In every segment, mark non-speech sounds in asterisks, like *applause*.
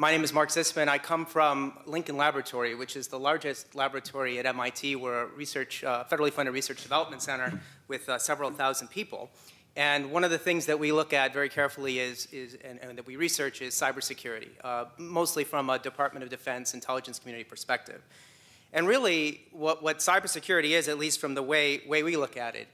My name is Marc Zissman. I come from Lincoln Laboratory, which is the largest laboratory at MIT. We're a research, uh, federally funded research development center with uh, several thousand people. And one of the things that we look at very carefully is, is and, and that we research is cybersecurity, uh, mostly from a Department of Defense intelligence community perspective. And really, what, what cybersecurity is, at least from the way, way we look at it,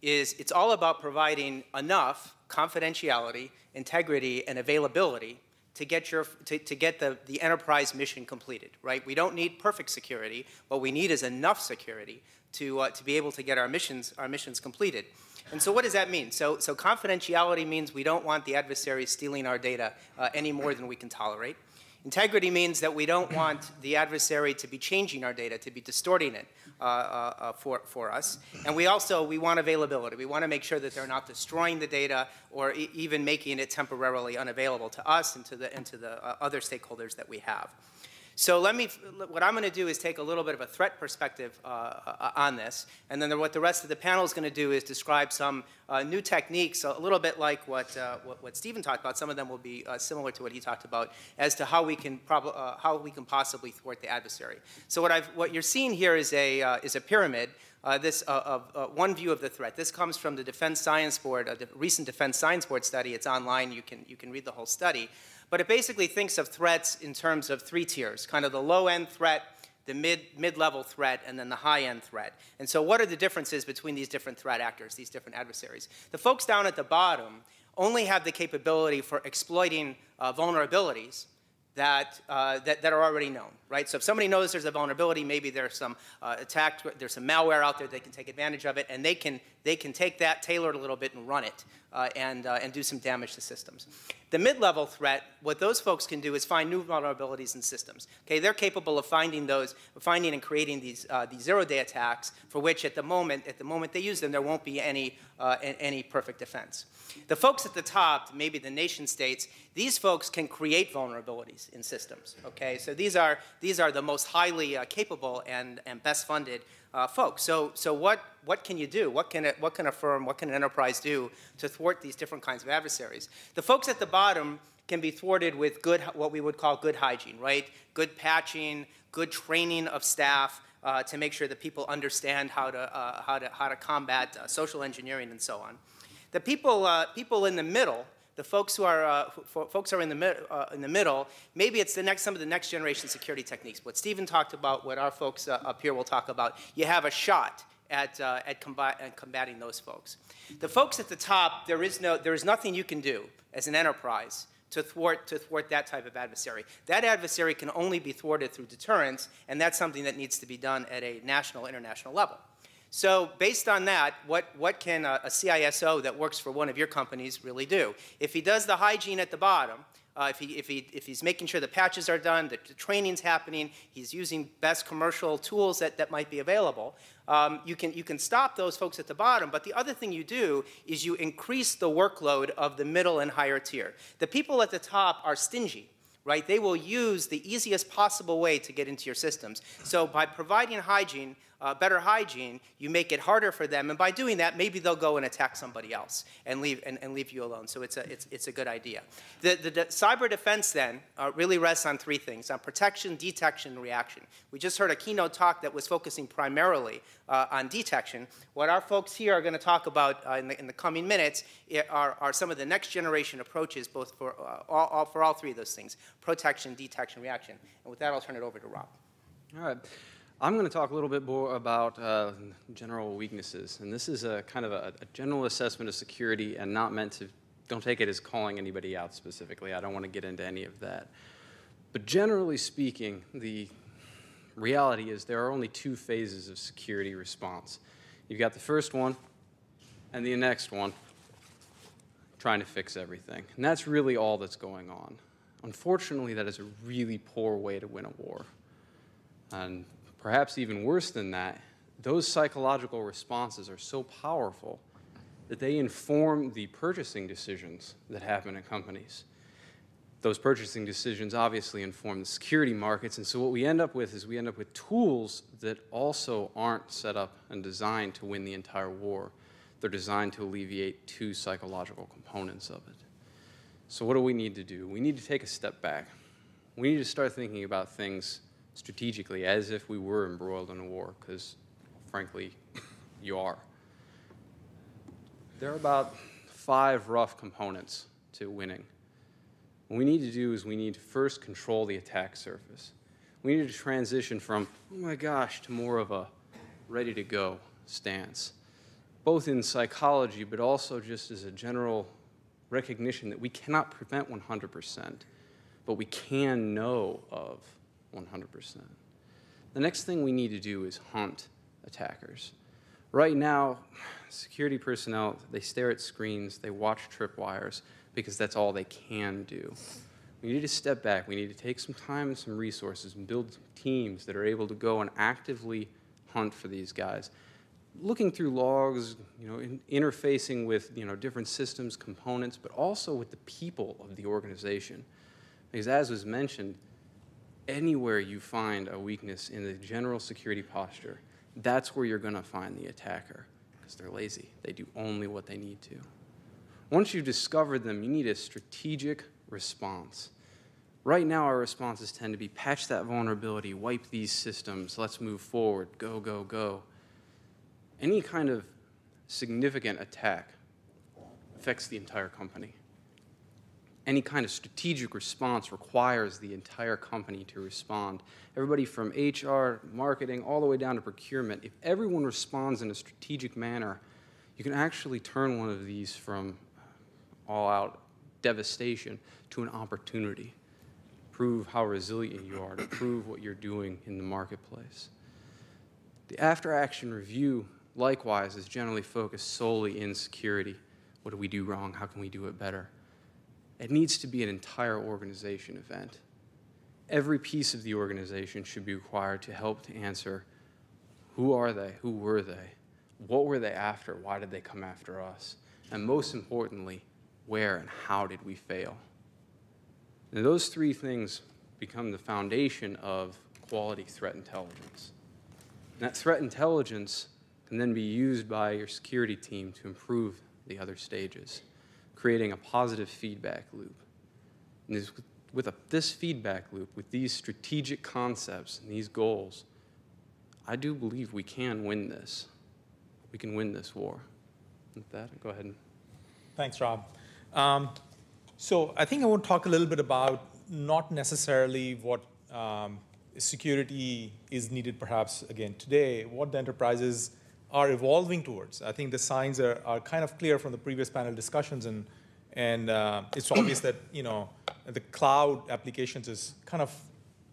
is it's all about providing enough confidentiality, integrity, and availability to get, your, to, to get the, the enterprise mission completed, right? We don't need perfect security. What we need is enough security to, uh, to be able to get our missions, our missions completed. And so what does that mean? So, so confidentiality means we don't want the adversary stealing our data uh, any more than we can tolerate. Integrity means that we don't want the adversary to be changing our data, to be distorting it uh, uh, uh, for, for us. And we also, we want availability. We want to make sure that they're not destroying the data or e even making it temporarily unavailable to us and to the, and to the uh, other stakeholders that we have. So let me, what I'm going to do is take a little bit of a threat perspective uh, uh, on this, and then what the rest of the panel is going to do is describe some uh, new techniques, a little bit like what, uh, what, what, Stephen talked about. Some of them will be uh, similar to what he talked about as to how we can, uh, how we can possibly thwart the adversary. So what, I've, what you're seeing here is a, is a pyramid. Uh, this uh, of uh, one view of the threat. This comes from the Defense Science Board, a recent Defense Science Board study. It's online. You can you can read the whole study. But it basically thinks of threats in terms of three tiers, kind of the low-end threat, the mid, mid-level threat, and then the high-end threat. And so what are the differences between these different threat actors, these different adversaries? The folks down at the bottom only have the capability for exploiting uh, vulnerabilities that, uh, that, that, are already known, right? So if somebody knows there's a vulnerability, maybe there's some uh, attack, there's some malware out there, they can take advantage of it, and they can, they can take that, tailor it a little bit, and run it, uh, and, uh, and do some damage to systems. The mid-level threat, what those folks can do is find new vulnerabilities in systems. Okay, they're capable of finding those, finding and creating these, uh, these zero-day attacks for which at the moment, at the moment they use them, there won't be any, uh, any perfect defense. The folks at the top, maybe the nation states, these folks can create vulnerabilities in systems. Okay, so these are, these are the most highly uh, capable and, and best funded uh, folks. So, so what, what can you do? What can, what can a firm, what can an enterprise do to thwart these different kinds of adversaries? The folks at the bottom can be thwarted with good, what we would call good hygiene, right? Good patching, good training of staff uh, to make sure that people understand how to, uh, how to, how to combat uh, social engineering and so on. The people, uh, people in the middle, the folks who are, uh, folks are in the, uh, in the middle, maybe it's the next, some of the next generation security techniques. What Stephen talked about, what our folks uh, up here will talk about, you have a shot at, uh, at, combat, at combating those folks. The folks at the top, there is, no, there is nothing you can do as an enterprise to thwart, to thwart that type of adversary. That adversary can only be thwarted through deterrence, and that's something that needs to be done at a national, international level. So based on that, what, what can a, a, CISO that works for one of your companies really do? If he does the hygiene at the bottom, uh, if, he, if, he, if he's making sure the patches are done, the, the training's happening, he's using best commercial tools that, that might be available, um, you, can, you can stop those folks at the bottom. But the other thing you do is you increase the workload of the middle and higher tier. The people at the top are stingy right? They will use the easiest possible way to get into your systems. So by providing hygiene, uh, better hygiene, you make it harder for them. And by doing that, maybe they'll go and attack somebody else and leave, and, and leave you alone. So it's a, it's, it's a good idea. The, the, the cyber defense then uh, really rests on three things, on protection, detection, and reaction. We just heard a keynote talk that was focusing primarily uh, on detection. What our folks here are going to talk about uh, in the, in, the, coming minutes are, are, some of the next generation approaches both for, uh, all, all, for all three of those things, protection, detection, reaction. And with that, I'll turn it over to Rob. All right. I'm going to talk a little bit more about uh, general weaknesses. And this is a kind of a, a, general assessment of security and not meant to, don't take it as calling anybody out specifically. I don't want to get into any of that. But generally speaking, the reality is there are only two phases of security response. You've got the first one and the next one trying to fix everything. And that's really all that's going on. Unfortunately, that is a really poor way to win a war. And Perhaps even worse than that, those psychological responses are so powerful that they inform the purchasing decisions that happen in companies. Those purchasing decisions obviously inform the security markets, and so what we end up with is we end up with tools that also aren't set up and designed to win the entire war. They're designed to alleviate two psychological components of it. So what do we need to do? We need to take a step back We need to start thinking about things strategically as if we were embroiled in a war, because frankly, you are. There are about five rough components to winning. What we need to do is we need to first control the attack surface. We need to transition from, oh my gosh, to more of a ready to go stance, both in psychology, but also just as a general recognition that we cannot prevent 100%, but we can know of 100%. The next thing we need to do is hunt attackers. Right now, security personnel, they stare at screens, they watch tripwires because that's all they can do. We need to step back. We need to take some time and some resources and build teams that are able to go and actively hunt for these guys. Looking through logs, you know, in, interfacing with you know different systems, components, but also with the people of the organization. Because as was mentioned, anywhere you find a weakness in the general security posture, that's where you're going to find the attacker because they're lazy. They do only what they need to. Once you've discovered them, you need a strategic response. Right now, our responses tend to be patch that vulnerability, wipe these systems, let's move forward, go, go, go. Any kind of significant attack affects the entire company. Any kind of strategic response requires the entire company to respond. Everybody from HR, marketing, all the way down to procurement. If everyone responds in a strategic manner, you can actually turn one of these from all out devastation to an opportunity. Prove how resilient you are, to *clears throat* prove what you're doing in the marketplace. The after action review, likewise, is generally focused solely in security. What do we do wrong? How can we do it better? It needs to be an entire organization event. Every piece of the organization should be required to help to answer who are they? Who were they? What were they after? Why did they come after us? And most importantly, where and how did we fail? And those three things become the foundation of quality threat intelligence. And that threat intelligence can then be used by your security team to improve the other stages, creating a positive feedback loop. And this, with a, this feedback loop, with these strategic concepts and these goals, I do believe we can win this. We can win this war. With that, go ahead. Thanks, Rob. Um, so I think I want to talk a little bit about not necessarily what um, security is needed perhaps again today, what the enterprises are evolving towards. I think the signs are, are kind of clear from the previous panel discussions and, and uh, it's obvious that you know the cloud applications is kind of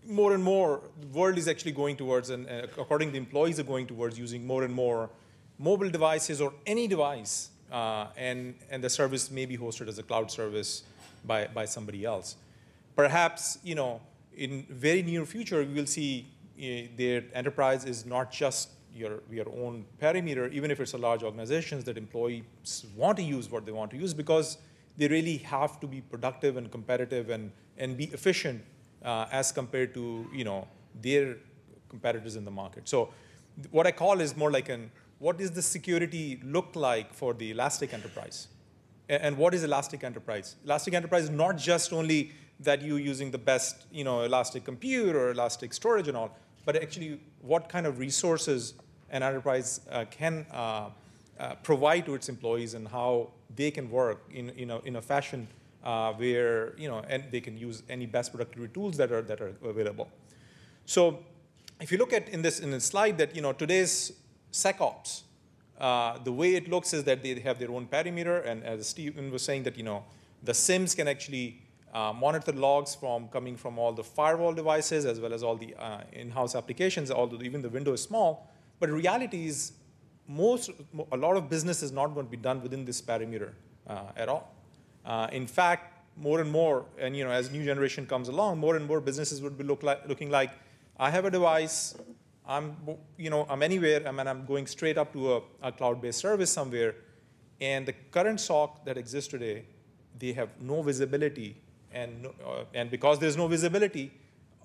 more and more, the world is actually going towards, and uh, according to the employees are going towards using more and more mobile devices or any device uh, and, and the service may be hosted as a cloud service by, by somebody else. Perhaps, you know, in very near future, we will see uh, their enterprise is not just your, your own perimeter, even if it's a large organization, that employees want to use what they want to use because they really have to be productive and competitive and, and be efficient uh, as compared to, you know, their competitors in the market. So what I call is more like an what does the security look like for the Elastic Enterprise? And what is Elastic Enterprise? Elastic Enterprise is not just only that you're using the best you know, Elastic Compute or Elastic Storage and all, but actually what kind of resources an enterprise uh, can uh, uh, provide to its employees and how they can work in, you know, in a fashion uh, where you know, and they can use any best productivity tools that are, that are available. So if you look at in this, in this slide that you know, today's SecOps. The way it looks is that they have their own perimeter, and as Stephen was saying, that you know the SIMs can actually uh, monitor logs from coming from all the firewall devices as well as all the uh, in-house applications, although even the window is small. But reality is, most a lot of business is not going to be done within this perimeter uh, at all. Uh, in fact, more and more, and you know, as new generation comes along, more and more businesses would be look like, looking like, I have a device, I'm, you know, I'm anywhere, I mean, I'm going straight up to a, a cloud-based service somewhere, and the current SOC that exists today, they have no visibility, and, uh, and because there's no visibility,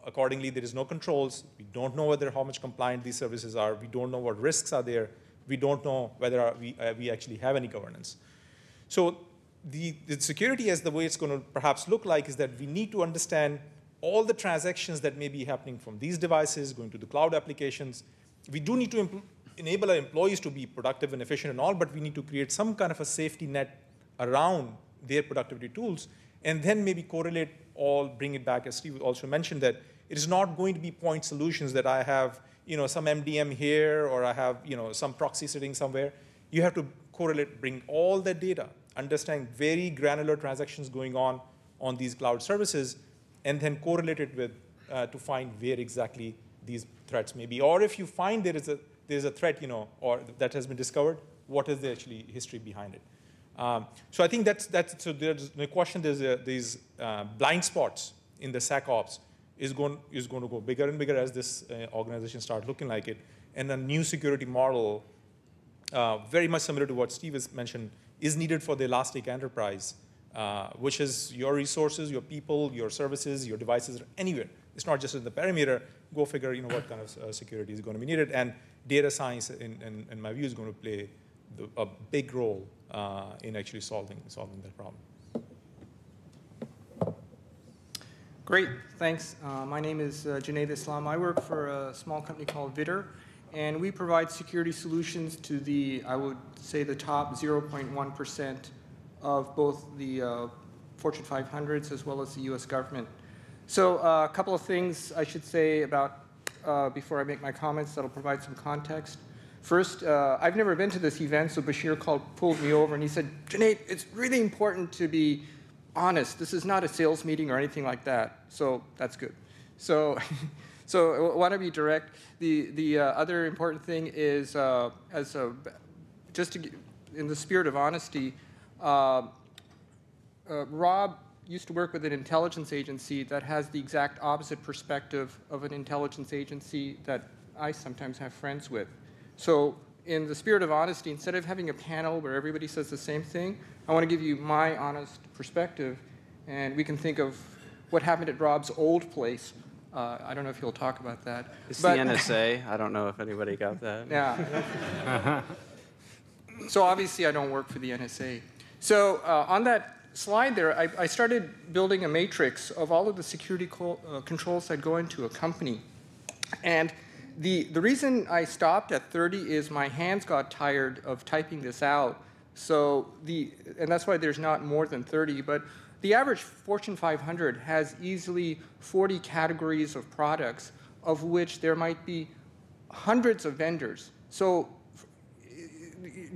accordingly, there is no controls. We don't know whether how much compliant these services are. We don't know what risks are there. We don't know whether we, uh, we actually have any governance. So the, the security as the way it's going to perhaps look like is that we need to understand all the transactions that may be happening from these devices going to the cloud applications. We do need to enable our employees to be productive and efficient and all, but we need to create some kind of a safety net around their productivity tools, and then maybe correlate all, bring it back, as Steve also mentioned, that it is not going to be point solutions that I have you know, some MDM here or I have you know, some proxy sitting somewhere. You have to correlate, bring all that data, understand very granular transactions going on on these cloud services, and then correlate it with uh, to find where exactly these threats may be. Or if you find there is a there's a threat, you know, or that has been discovered, what is the actually history behind it? Um, so I think that's that's so there's the question. There's a, these uh, blind spots in the SecOps is going is going to go bigger and bigger as this uh, organization starts looking like it, and a new security model, uh, very much similar to what Steve has mentioned, is needed for the elastic enterprise, uh, which is your resources, your people, your services, your devices, anywhere. It's not just in the perimeter. Go figure, you know, what kind of uh, security is going to be needed, and data science, in, in, in my view, is going to play the, a big role uh, in actually solving, solving that problem. Great, thanks. Uh, my name is uh, Junaid Islam. I work for a small company called Vidder, and we provide security solutions to the, I would say, the top 0.1% of both the uh, Fortune 500s as well as the US government. So uh, a couple of things I should say about, uh, before I make my comments, that'll provide some context. First, uh, I've never been to this event, so Bashir called, pulled me over and he said, Junaid, it's really important to be honest. This is not a sales meeting or anything like that, so that's good. So, *laughs* so I want to be direct. The, the uh, other important thing is, uh, as a, just to, in the spirit of honesty, uh, uh, Rob used to work with an intelligence agency that has the exact opposite perspective of an intelligence agency that I sometimes have friends with. So in the spirit of honesty, instead of having a panel where everybody says the same thing, I want to give you my honest perspective, and we can think of what happened at Rob's old place. Uh, I don't know if he'll talk about that. It's but, the NSA. *laughs* I don't know if anybody got that. Yeah. so obviously, I don't work for the NSA. So uh, on that slide there, I, I, started building a matrix of all of the security co uh, controls that go into a company. And the, the reason I stopped at 30 is my hands got tired of typing this out. So the, and that's why there's not more than 30, but the average Fortune 500 has easily 40 categories of products, of which there might be hundreds of vendors. So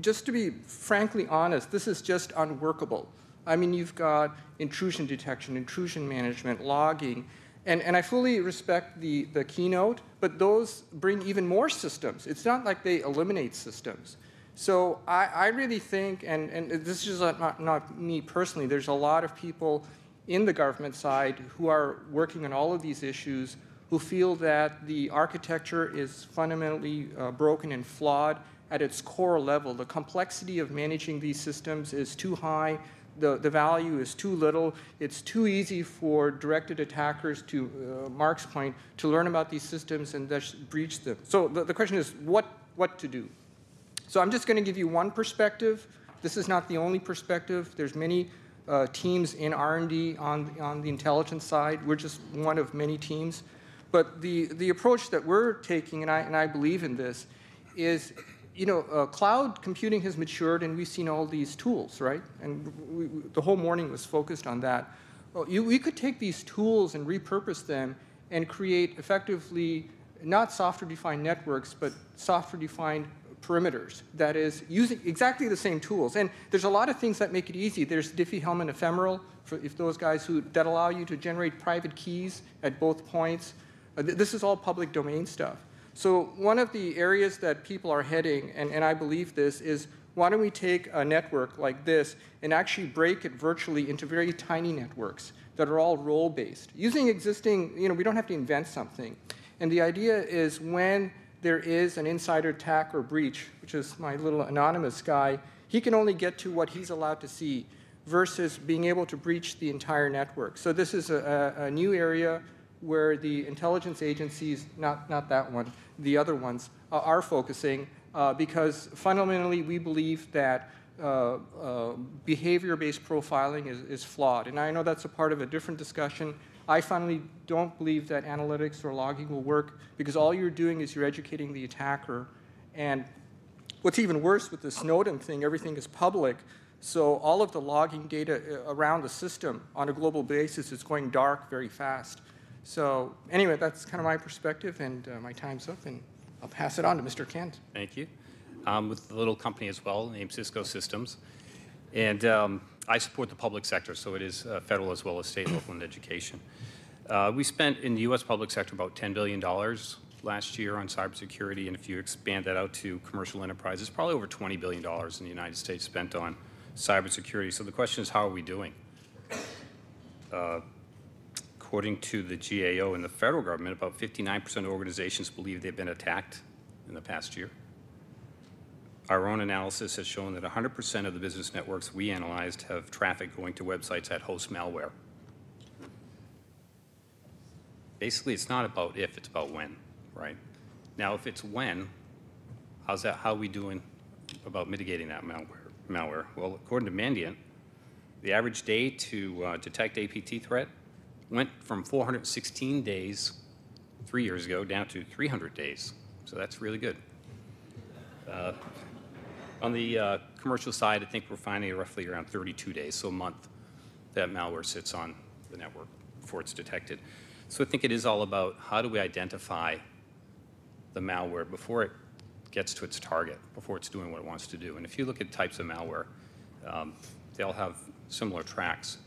just to be frankly honest, this is just unworkable. I mean, you've got intrusion detection, intrusion management, logging, and, and I fully respect the, the keynote, but those bring even more systems. It's not like they eliminate systems. So I, I really think, and, and this is not, not me personally, there's a lot of people in the government side who are working on all of these issues who feel that the architecture is fundamentally uh, broken and flawed at its core level. The complexity of managing these systems is too high the, the value is too little. It's too easy for directed attackers, to uh, Mark's point, to learn about these systems and thus breach them. So the, the question is what, what to do? So I'm just going to give you one perspective. This is not the only perspective. There's many uh, teams in R&D on, on the intelligence side. We're just one of many teams. But the, the approach that we're taking, and I, and I believe in this, is you know, uh, cloud computing has matured and we've seen all these tools, right? And we, we, the whole morning was focused on that. Well, you, we could take these tools and repurpose them and create effectively not software-defined networks, but software-defined perimeters. That is, using exactly the same tools. And there's a lot of things that make it easy. There's Diffie-Hellman ephemeral, for if those guys who, that allow you to generate private keys at both points. Uh, th this is all public domain stuff. So one of the areas that people are heading, and, and I believe this, is why don't we take a network like this and actually break it virtually into very tiny networks that are all role-based. Using existing, you know, we don't have to invent something. And the idea is when there is an insider attack or breach, which is my little anonymous guy, he can only get to what he's allowed to see versus being able to breach the entire network. So this is a, a, a new area where the intelligence agencies, not, not that one, the other ones, uh, are focusing uh, because fundamentally we believe that uh, uh behavior-based profiling is, is, flawed. And I know that's a part of a different discussion, I finally don't believe that analytics or logging will work because all you're doing is you're educating the attacker. And what's even worse with the Snowden thing, everything is public. So all of the logging data uh, around the system on a global basis is going dark very fast. So anyway, that's kind of my perspective, and uh, my time's up, and I'll pass it on to Mr. Kent. Thank you. I'm with a little company as well named Cisco Systems. And um, I support the public sector, so it is uh, federal as well as state, local, and education. Uh, we spent in the U.S. public sector about $10 billion last year on cybersecurity, and if you expand that out to commercial enterprises, probably over $20 billion in the United States spent on cybersecurity. So the question is, how are we doing? According to the GAO and the federal government, about 59% of organizations believe they've been attacked in the past year. Our own analysis has shown that 100% of the business networks we analyzed have traffic going to websites that host malware. Basically, it's not about if, it's about when, right? Now, if it's when, how's that, how are we doing about mitigating that malware? malware? Well, according to Mandiant, the average day to uh, detect APT threat went from 416 days three years ago down to 300 days. So that's really good. Uh, on the uh, commercial side, I think we're finding roughly around 32 days, so a month, that malware sits on the network before it's detected. So I think it is all about how do we identify the malware before it gets to its target, before it's doing what it wants to do. And if you look at types of malware, um, they all have similar tracks.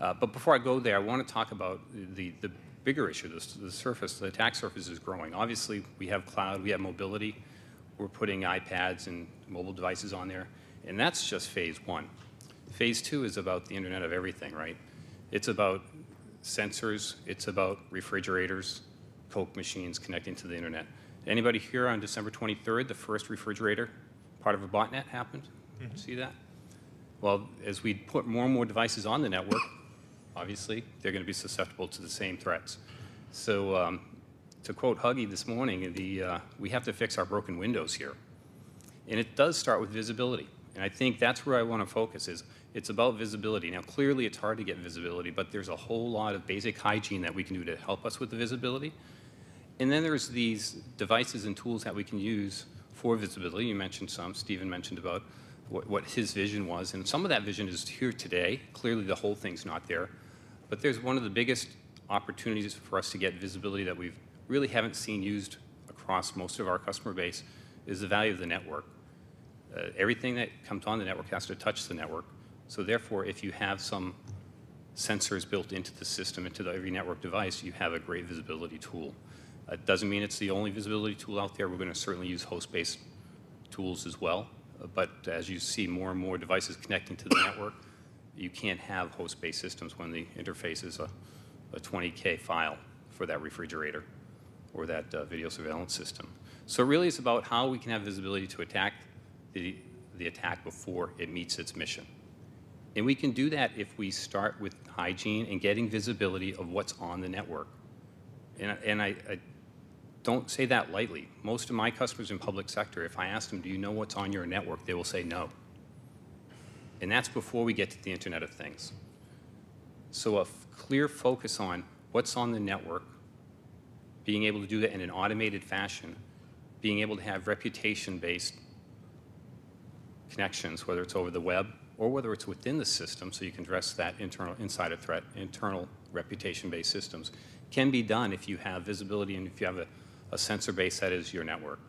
Uh, but before I go there, I want to talk about the, the bigger issue, the, the surface, the attack surface is growing. Obviously, we have cloud, we have mobility. We're putting iPads and mobile devices on there, and that's just phase one. Phase two is about the Internet of Everything, right? It's about sensors, it's about refrigerators, Coke machines connecting to the Internet. Anybody here on December 23rd, the first refrigerator part of a botnet happened? Mm -hmm. See that? Well, as we put more and more devices on the network, obviously, they're going to be susceptible to the same threats. So um, to quote Huggy this morning, the, uh, we have to fix our broken windows here. And it does start with visibility. And I think that's where I want to focus is it's about visibility. Now, clearly it's hard to get visibility, but there's a whole lot of basic hygiene that we can do to help us with the visibility. And then there's these devices and tools that we can use for visibility. You mentioned some, Stephen mentioned about what, what his vision was. And some of that vision is here today. Clearly the whole thing's not there. But there's one of the biggest opportunities for us to get visibility that we really haven't seen used across most of our customer base is the value of the network. Uh, everything that comes on the network has to touch the network. So therefore, if you have some sensors built into the system, into the, every network device, you have a great visibility tool. It uh, doesn't mean it's the only visibility tool out there. We're going to certainly use host-based tools as well. Uh, but as you see more and more devices connecting to the *coughs* network, you can't have host-based systems when the interface is a, a 20K file for that refrigerator or that uh, video surveillance system. So really it's about how we can have visibility to attack the, the attack before it meets its mission. And we can do that if we start with hygiene and getting visibility of what's on the network. And, and I, I don't say that lightly. Most of my customers in public sector, if I ask them, do you know what's on your network, they will say no. And that's before we get to the Internet of Things. So a clear focus on what's on the network, being able to do that in an automated fashion, being able to have reputation-based connections, whether it's over the web or whether it's within the system, so you can address that internal insider threat, internal reputation-based systems, can be done if you have visibility and if you have a, a sensor base that is your network.